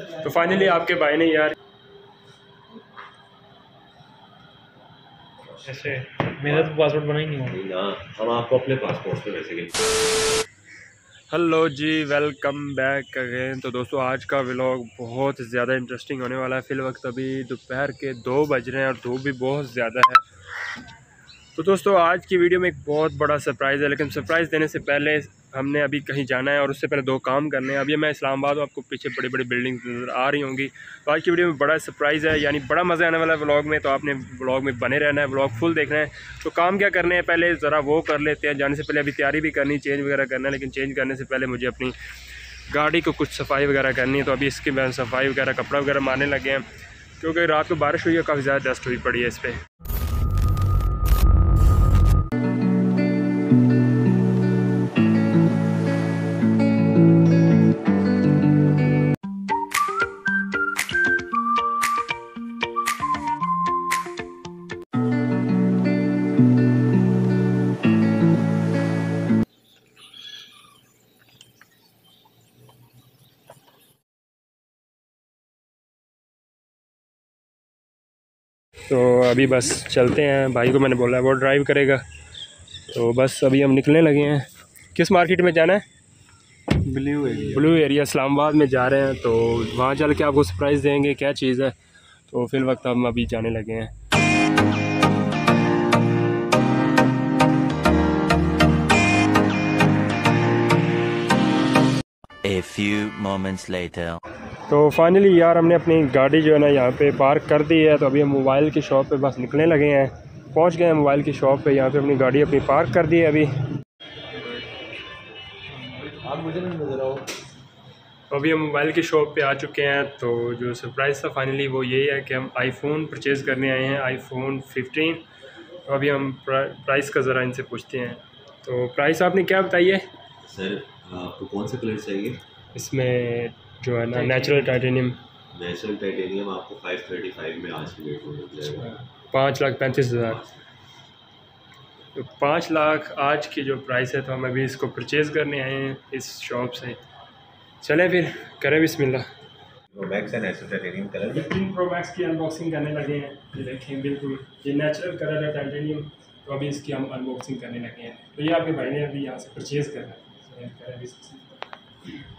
तो फाइनली आपके भाई ने यार ऐसे मेरा तो पासपोर्ट बना ही नहीं ना हम आपको अपने पासपोर्ट पे भेजेंगे हेलो जी वेलकम बैक अगेन तो दोस्तों आज का व्लॉग बहुत ज़्यादा इंटरेस्टिंग होने वाला है। फिल वक्त अभी दोपहर के दो बज रहे हैं और धूप भी बहुत ज़्यादा है। तो दोस्तों आज की वीडियो में एक बहुत बड़ा सरप्राइज़ है लेकिन सरप्राइज़ देने से पहले हमने अभी कहीं जाना है और उससे पहले दो काम करने हैं। अभी मैं इस्लामाबाद हूँ, आपको पीछे बड़ी बड़ी बिल्डिंग नज़र आ रही होंगी। तो आज की वीडियो में बड़ा सरप्राइज़ है, यानी बड़ा मज़ा आने वाला है व्लॉग में। तो आपने व्लॉग में बने रहना है व्लॉग फुल देखना है। तो काम क्या करने हैं, पहले ज़रा वो कर लेते हैं। जाने से पहले अभी तैयारी भी करनी चेंज वगैरह करना है, लेकिन चेंज करने से पहले मुझे अपनी गाड़ी को कुछ सफ़ाई वगैरह करनी है। तो अभी इसकी मैं सफ़ाई वगैरह, कपड़ा वगैरह मारने लगे हैं, क्योंकि रात को बारिश हुई है, काफ़ी ज़्यादा डस्ट हुई पड़ी है इस पर तो अभी बस चलते हैं। भाई को मैंने बोला है वो ड्राइव करेगा। तो बस अभी हम निकलने लगे हैं। किस मार्केट में जाना है? Blue area blue area Islamabad में जा रहे हैं। तो वहाँ चल के आपको सरप्राइज़ देंगे क्या चीज़ है। तो फिल वक्त हम अभी जाने लगे हैं। A few moments later. तो फाइनली यार हमने अपनी गाड़ी जो है ना यहाँ पे पार्क कर दी है तो अभी हम मोबाइल की शॉप पे बस निकलने लगे हैं। पहुँच गए हैं मोबाइल की शॉप पे यहाँ पे अपनी गाड़ी अपनी पार्क कर दी है अभी। आप मुझे नहीं नज़र आओ तो अभी हम मोबाइल की शॉप पे आ चुके हैं तो जो सरप्राइज़ था फाइनली वो यही है कि हम आईफोन परचेज़ करने आए हैं आईफोन 15 तो अभी हम प्राइस का ज़रा इनसे पूछते हैं। तो प्राइस आपने क्या बताइए सर आपको कौन सा कलर चाहिए? इसमें जो है ना नेचुरल टाइटेनियम नेचुरल टाइटेनियम आपको 535 में आज की डेट में मिल जाएगा। पाँच लाख पैंतीस हज़ार। तो पाँच लाख आज की जो प्राइस है तो हम अभी इसको परचेज़ करने आए हैं इस शॉप से। चलें फिर करें बिस्मिल्लाह। प्रो मैक्स है natural titanium colour fifteen pro max की अनबॉक्सिंग करने लगे हैं। ये देखें बिल्कुल ये नेचुरल कलर है टाइटेनियम तो अभी इसकी हम अनबॉक्सिंग करने लगे हैं। तो ये आपके भाई ने अभी यहाँ से परचेज़ करना है।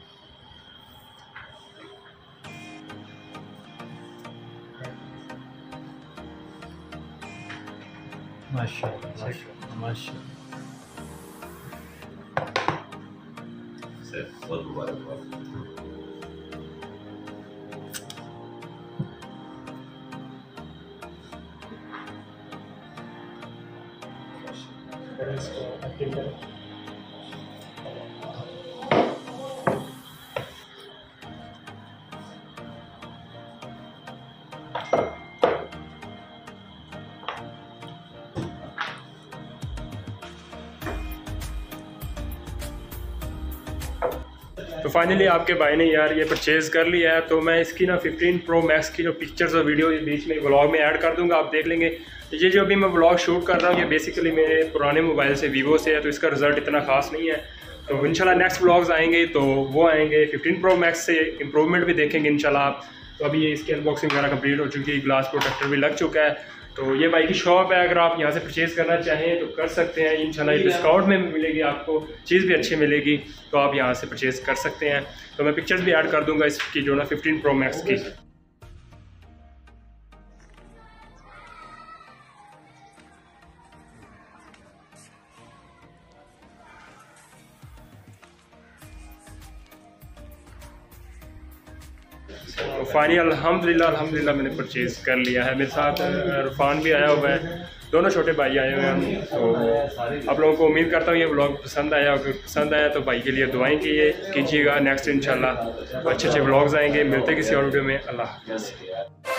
तो करें बिस्मिल्लाह। माशाल्लाह माशाल्लाह सर बहुत मुबारक करें तो फाइनली आपके भाई ने यार ये परचेज़ कर लिया है तो मैं इसकी ना 15 प्रो मैक्स की जो पिक्चर्स और वीडियो बीच में व्लॉग में ऐड कर दूँगा, आप देख लेंगे। ये जो अभी मैं व्लॉग शूट कर रहा हूँ, ये बेसिकली मेरे पुराने मोबाइल से वीवो से है तो इसका रिज़ल्ट इतना ख़ास नहीं है। तो इंशाल्लाह नेक्स्ट व्लॉग्स आएँगे तो वो आएँगे 15 प्रो मैक्स से इम्प्रूवमेंट भी देखेंगे इंशाल्लाह आप। तो अभी ये इसकी अनबॉक्सिंग वगैरह कंप्लीट हो चुकी है ग्लास प्रोटेक्टर भी लग चुका है। तो ये भाई की शॉप है अगर आप यहाँ से परचेज़ करना चाहें तो कर सकते हैं। इंशाल्लाह ये डिस्काउंट में मिलेगी आपको चीज़ भी अच्छी मिलेगी तो आप यहाँ से परचेज़ कर सकते हैं। तो मैं पिक्चर्स भी ऐड कर दूँगा इसकी जो ना 15 प्रो मैक्स की। तो फाइनली अलहमदिल्ला अलहमदिल्ला मैंने परचेज़ कर लिया है। मेरे साथ इरफान भी आया हुआ है। दोनों छोटे भाई आए हुए हैं। तो आप लोगों को उम्मीद करता हूँ ये ब्लॉग पसंद आया। अगर पसंद आया तो भाई के लिए दुआएँ ये कीजिएगा। नेक्स्ट इंशाल्लाह अच्छे अच्छे ब्लॉग्स आएँगे। मिलते किसी और वीडियो में। अल्लाह हाफ़िज़।